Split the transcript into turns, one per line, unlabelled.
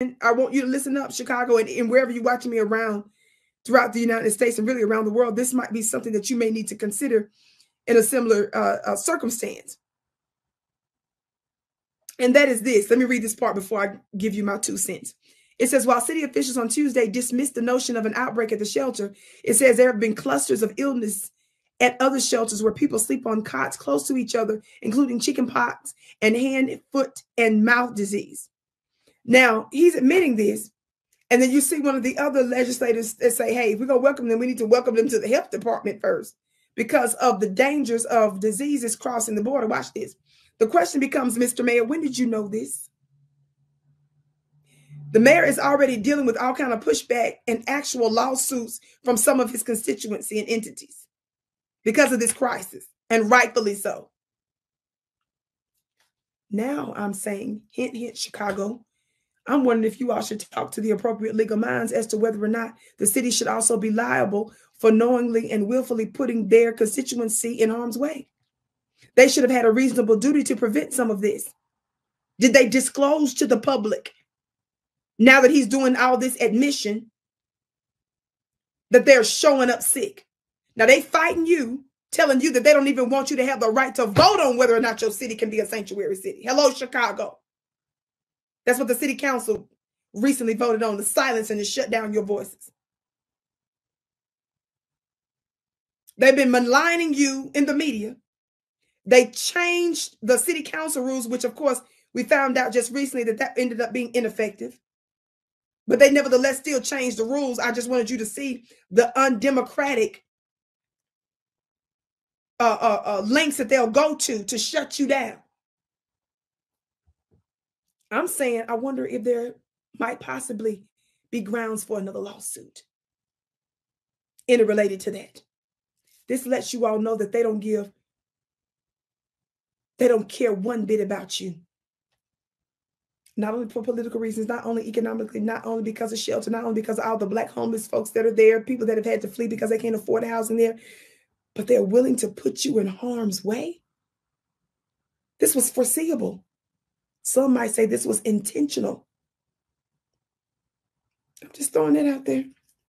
I want you to listen up, Chicago, and, and wherever you're watching me around throughout the United States and really around the world, this might be something that you may need to consider in a similar uh, uh, circumstance. And that is this. Let me read this part before I give you my two cents. It says, while city officials on Tuesday dismissed the notion of an outbreak at the shelter, it says there have been clusters of illness at other shelters where people sleep on cots close to each other, including chicken pox and hand, foot, and mouth disease. Now, he's admitting this. And then you see one of the other legislators that say, hey, if we're going to welcome them, we need to welcome them to the health department first because of the dangers of diseases crossing the border. Watch this. The question becomes, Mr. Mayor, when did you know this? The mayor is already dealing with all kind of pushback and actual lawsuits from some of his constituency and entities because of this crisis, and rightfully so. Now I'm saying, hint, hint, Chicago. I'm wondering if you all should talk to the appropriate legal minds as to whether or not the city should also be liable for knowingly and willfully putting their constituency in harm's way. They should have had a reasonable duty to prevent some of this. Did they disclose to the public now that he's doing all this admission that they're showing up sick? Now they fighting you, telling you that they don't even want you to have the right to vote on whether or not your city can be a sanctuary city. Hello, Chicago. That's what the city council recently voted on to silence and to shut down your voices. They've been maligning you in the media. They changed the city council rules, which of course we found out just recently that that ended up being ineffective. But they nevertheless still changed the rules. I just wanted you to see the undemocratic uh, uh, uh, links that they'll go to to shut you down. I'm saying I wonder if there might possibly be grounds for another lawsuit interrelated to that. This lets you all know that they don't give, they don't care one bit about you. Not only for political reasons, not only economically, not only because of shelter, not only because of all the black homeless folks that are there, people that have had to flee because they can't afford a housing there, but they're willing to put you in harm's way. This was foreseeable. Some might say this was intentional. I'm just throwing that out there.